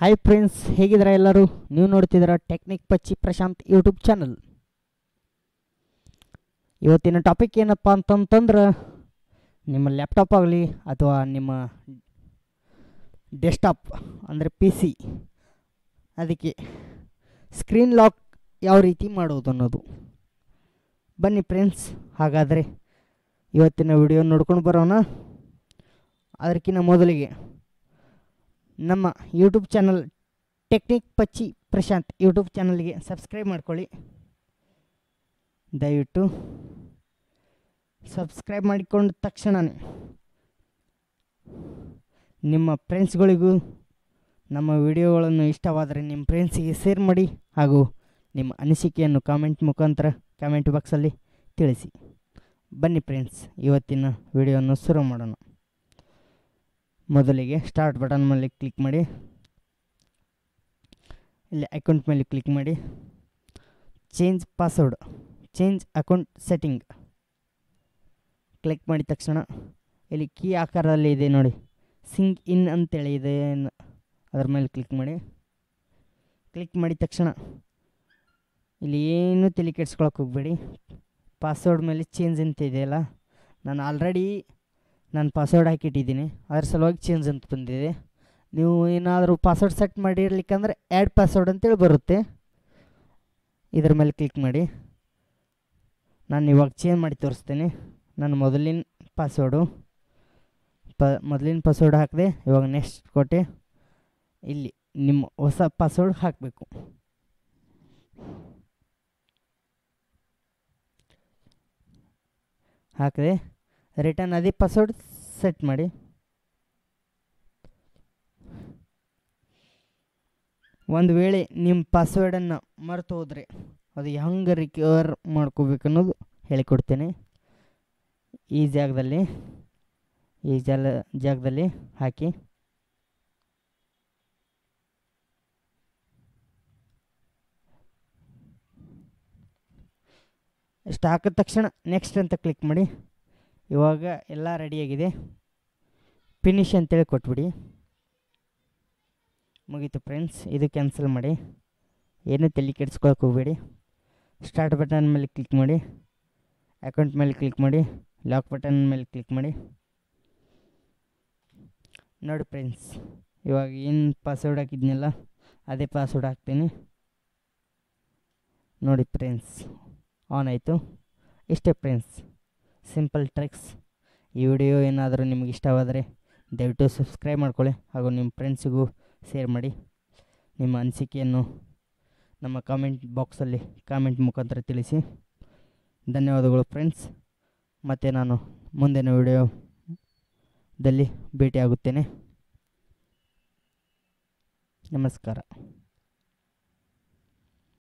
Hi friends ಹೇಗಿದ್ದೀರಾ ಎಲ್ಲರೂ? ನೀವು ನೋಡ್ತಿದ್ದೀರಾ technic Pachchi Prashanth YouTube channel ಇವತ್ತಿನ ಟಾಪಿಕ್ ಏನಪ್ಪ ಅಂತಂತಂದ್ರೆ, ನಿಮ್ಮ ಲ್ಯಾಪ್ಟಾಪ್ ಆಗಲಿ ಅಥವಾ ನಿಮ್ಮ ಡೆಸ್ಕ್ಟಾಪ್ ಅಂದರೆ ಪಿ ಸಿ ಅದಕ್ಕೆ ಸ್ಕ್ರೀನ್ ಲಾಕ್ ಯಾವ ರೀತಿ ಮಾಡೋದು ಅನ್ನೋದು. ಬನ್ನಿ ಫ್ರೆಂಡ್ಸ್ ಹಾಗಾದರೆ ಇವತ್ತಿನ ವಿಡಿಯೋ ನೋಡ್ಕೊಂಡು ಬರೋಣ. ಅದಕ್ಕಿಂತ ಮೊದಲಿಗೆ ನಮ್ಮ YouTube channel technique Pacchi Prashanth YouTube ಚಾನಲ್ಗೆ ಸಬ್ಸ್ಕ್ರೈಬ್ ಮಾಡ್ಕೊಳ್ಳಿ. ದಯವಿಟ್ಟು ಸಬ್ಸ್ಕ್ರೈಬ್ ಮಾಡಿಕೊಂಡ ತಕ್ಷಣವೇ ನಿಮ್ಮ ಫ್ರೆಂಡ್ಸ್ಗಳಿಗೂ ನಮ್ಮ ವಿಡಿಯೋಗಳನ್ನು ಇಷ್ಟವಾದರೆ ನಿಮ್ಮ ಫ್ರೆಂಡ್ಸಿಗೆ ಶೇರ್ ಮಾಡಿ ಹಾಗೂ ನಿಮ್ಮ ಅನಿಸಿಕೆಯನ್ನು ಕಾಮೆಂಟ್ ಮುಖಾಂತರ ಕಾಮೆಂಟ್ ಬಾಕ್ಸಲ್ಲಿ ತಿಳಿಸಿ. ಬನ್ನಿ ಫ್ರೆಂಡ್ಸ್ ಇವತ್ತಿನ ವಿಡಿಯೋವನ್ನು ಶುರು ಮಾಡೋಣ. ಮೊದಲಿಗೆ ಸ್ಟಾರ್ಟ್ ಬಟನ್ ಮೇಲೆ ಕ್ಲಿಕ್ ಮಾಡಿ. ಇಲ್ಲಿ ಅಕೌಂಟ್ ಮೇಲೆ ಕ್ಲಿಕ್ ಮಾಡಿ. Change password change account setting click ಮಾಡಿದ ತಕ್ಷಣ ಇಲ್ಲಿ ಕೀ ಆಕಾರದಲ್ಲಿ ಇದೆ ನೋಡಿ. ಸಿಂಕ್ ಇನ್ ಅಂತೇಳಿ ಇದೆ ಅದ್ರ ಮೇಲೆ ಕ್ಲಿಕ್ ಮಾಡಿ. ಕ್ಲಿಕ್ ಮಾಡಿದ ತಕ್ಷಣ ಇಲ್ಲಿ ಏನು ತಲೆ ಕೆಡ್ಸ್ಕೊಳಕ್ಕೆ ಹೋಗಬೇಡಿ. ಪಾಸ್ವರ್ಡ್ ಮೇಲೆ ಚೇಂಜ್ ಅಂತ ಇದೆಯಲ್ಲ. ನಾನು ಆಲ್ರೆಡಿ ನಾನು ಪಾಸ್ವರ್ಡ್ ಹಾಕಿಟ್ಟಿದ್ದೀನಿ. ಅದ್ರ ಸಲುವಾಗಿ ಚೇಂಜ್ ಅಂತ ಬಂದಿದೆ. ನೀವು ಏನಾದರೂ ಪಾಸ್ವರ್ಡ್ ಸೆಟ್ ಮಾಡಿರ್ಲಿಕ್ಕಂದ್ರೆ ಆ್ಯಡ್ ಪಾಸ್ವರ್ಡ್ ಅಂತೇಳಿ ಬರುತ್ತೆ. ಇದ್ರ ಮೇಲೆ ಕ್ಲಿಕ್ ಮಾಡಿ. ನಾನು ಇವಾಗ ಚೇಂಜ್ ಮಾಡಿ ತೋರಿಸ್ತೇನೆ. ನಾನು ಮೊದಲಿನ ಪಾಸ್ವರ್ಡು ಪ, ಮೊದಲಿನ ಪಾಸ್ವರ್ಡ್ ಹಾಕಿದೆ, ಇವಾಗ ನೆಕ್ಸ್ಟ್ ಕೊಟ್ಟೆ. ಇಲ್ಲಿ ನಿಮ್ಮ ಹೊಸ ಪಾಸ್ವರ್ಡ್ ಹಾಕಬೇಕು. ಹಾಕಿದೆ. ರಿಟರ್ನ್ ಅದೇ ಪಾಸ್ವರ್ಡ್ ಸೆಟ್ ಮಾಡಿ. ಒಂದು ವೇಳೆ ನಿಮ್ಮ ಪಾಸ್ವರ್ಡನ್ನು ಮರೆತು ಹೋದರೆ ಅದು ಹೆಂಗೆ ರಿಕವರ್ ಮಾಡ್ಕೋಬೇಕು ಅನ್ನೋದು ಹೇಳಿಕೊಡ್ತೇನೆ. ಈ ಜಾಗದಲ್ಲಿ, ಈ ಜಾಲ, ಜಾಗದಲ್ಲಿ ಹಾಕಿ. ಇಷ್ಟು ಹಾಕಿದ ತಕ್ಷಣ ನೆಕ್ಸ್ಟ್ ಅಂತ ಕ್ಲಿಕ್ ಮಾಡಿ. ಇವಾಗ ಎಲ್ಲ ರೆಡಿಯಾಗಿದೆ ಫಿನಿಶ್ ಅಂತೇಳಿ ಕೊಟ್ಬಿಡಿ. ಮುಗೀತು ಫ್ರೆಂಡ್ಸ್ ಇದು ಕ್ಯಾನ್ಸಲ್ ಮಾಡಿ. ಏನೂ ತಲೆ ಕೆಡಿಸ್ಕೊಳಕ್ಕೆ ಹೋಗಬೇಡಿ. ಸ್ಟಾರ್ಟ್ ಬಟನ್ ಮೇಲೆ ಕ್ಲಿಕ್ ಮಾಡಿ. ಅಕೌಂಟ್ ಮೇಲೆ ಕ್ಲಿಕ್ ಮಾಡಿ. ಲಾಕ್ ಬಟನ್ ಮೇಲೆ ಕ್ಲಿಕ್ ಮಾಡಿ. ನೋಡಿ ಫ್ರೆಂಡ್ಸ್ ಇವಾಗ ಏನು ಪಾಸ್ವರ್ಡ್ ಹಾಕಿದ್ನಲ್ಲ, ಅದೇ ಪಾಸ್ವರ್ಡ್ ಹಾಕ್ತೀನಿ. ನೋಡಿ ಫ್ರೆಂಡ್ಸ್ ಆನ್ ಆಯಿತು. ಇಷ್ಟೇ ಫ್ರೆಂಡ್ಸ್ ಸಿಂಪಲ್ ಟ್ರಿಕ್ಸ್. ಈ ವಿಡಿಯೋ ಏನಾದರೂ ನಿಮಗೆ ಇಷ್ಟವಾದರೆ ದಯವಿಟ್ಟು ಸಬ್ಸ್ಕ್ರೈಬ್ ಮಾಡ್ಕೊಳ್ಳಿ ಹಾಗೂ ನಿಮ್ಮ ಫ್ರೆಂಡ್ಸಿಗೂ ಶೇರ್ ಮಾಡಿ. ನಿಮ್ಮ ಅನಿಸಿಕೆಯನ್ನು ನಮ್ಮ ಕಾಮೆಂಟ್ ಬಾಕ್ಸಲ್ಲಿ ಕಾಮೆಂಟ್ ಮುಖಾಂತರ ತಿಳಿಸಿ. ಧನ್ಯವಾದಗಳು ಫ್ರೆಂಡ್ಸ್. ಮತ್ತು ನಾನು ಮುಂದಿನ ವಿಡಿಯೋದಲ್ಲಿ ಭೇಟಿಯಾಗುತ್ತೇನೆ. ನಮಸ್ಕಾರ.